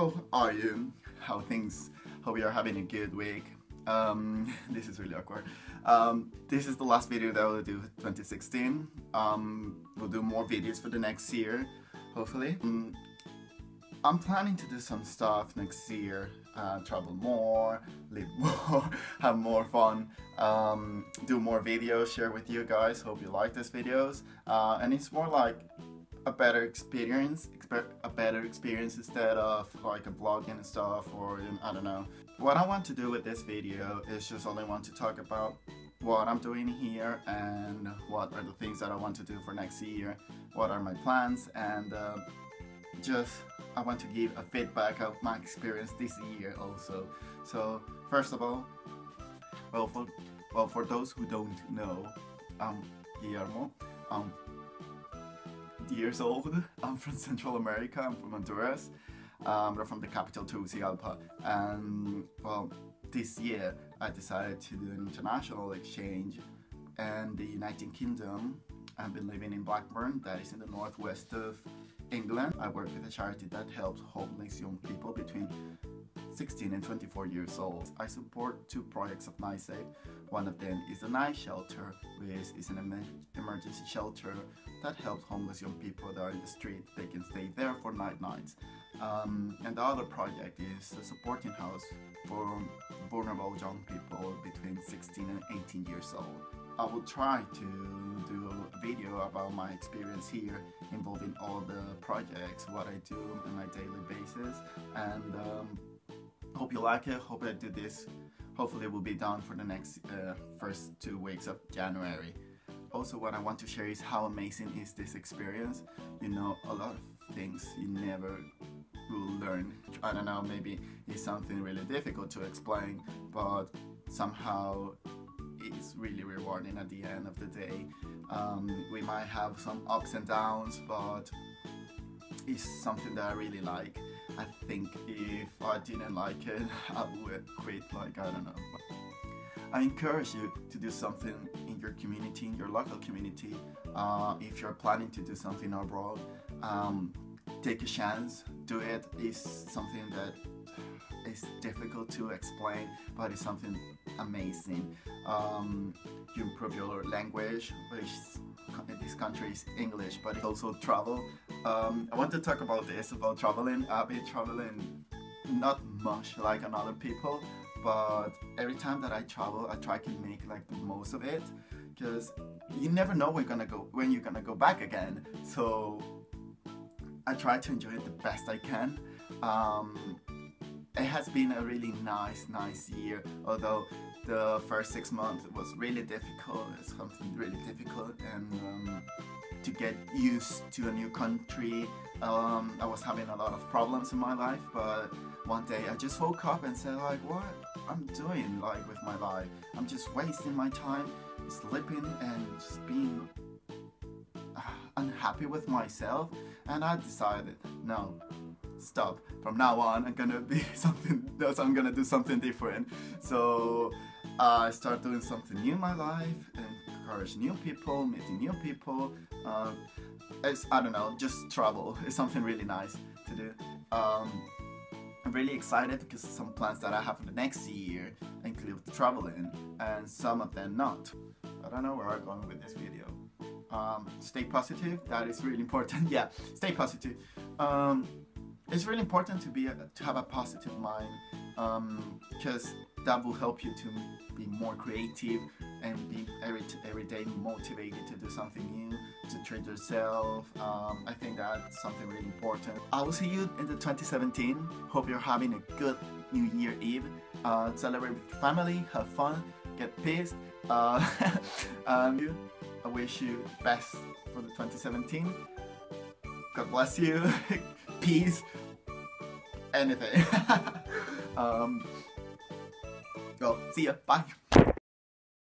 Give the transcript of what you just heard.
how are you? How things? Hope you're having a good week. Um, this is really awkward. Um, this is the last video that we'll do 2016. Um, we'll do more videos for the next year, hopefully. Um, I'm planning to do some stuff next year. Uh, travel more, live more, have more fun, um, do more videos, share with you guys. Hope you like these videos. Uh, and it's more like a better experience, a better experience instead of like a vlogging and stuff or I don't know. What I want to do with this video is just only want to talk about what I'm doing here and what are the things that I want to do for next year, what are my plans and uh, just I want to give a feedback of my experience this year also. So first of all, well for well for those who don't know, I'm Guillermo. I'm years old. I'm from Central America. I'm from Honduras. Um, I'm from the capital Tegucigalpa. And well, this year I decided to do an international exchange in the United Kingdom. I've been living in Blackburn, that is in the northwest of England. I work with a charity that helps homeless young people between 16 and 24 years old. I support two projects of NightSafe. One of them is the Night Shelter, which is an emergency shelter that helps homeless young people that are in the street. They can stay there for night nights. Um, and the other project is a supporting house for vulnerable young people between 16 and 18 years old. I will try to do a video about my experience here involving all the projects, what I do on my daily basis and um, hope you like it. Hope I do this hopefully it will be done for the next uh, first two weeks of January. Also what I want to share is how amazing is this experience. You know a lot of things you never will learn. I don't know maybe it's something really difficult to explain but somehow it's really rewarding at the end of the day. Um, we might have some ups and downs but it's something that I really like I think if I didn't like it, I would quit, like, I don't know. I encourage you to do something in your community, in your local community. Uh, if you're planning to do something abroad, um, take a chance, do it. It's something that is difficult to explain, but it's something amazing. Um, you improve your language, which is English, but it's also travel. Um, I want to talk about this, about traveling. I've been traveling not much like another people, but every time that I travel, I try to make like the most of it because you never know when you're gonna go when you're gonna go back again. So I try to enjoy it the best I can. Um, it has been a really nice, nice year. Although the first six months was really difficult. It's something really difficult, and um, to get used to a new country. Um, I was having a lot of problems in my life, but one day I just woke up and said like, what I'm doing like with my life? I'm just wasting my time sleeping and just being uh, unhappy with myself. And I decided, no, stop. From now on, I'm gonna be something. I'm gonna do something different. So I start doing something new in my life, encourage new people, meeting new people. Uh, it's I don't know, just travel. It's something really nice to do. Um, I'm really excited because some plans that I have for the next year include traveling, and some of them not. I don't know where I'm going with this video. Um, stay positive. That is really important. yeah, stay positive. Um, it's really important to be a, to have a positive mind because um, that will help you to be more creative and be every, every day motivated to do something new to treat yourself. Um, I think that's something really important. I will see you in the 2017 hope you're having a good New Year Eve. Uh, celebrate with family have fun get pissed. Uh, um, I wish you best for the 2017 God bless you peace anything um, well, see ya. Bye.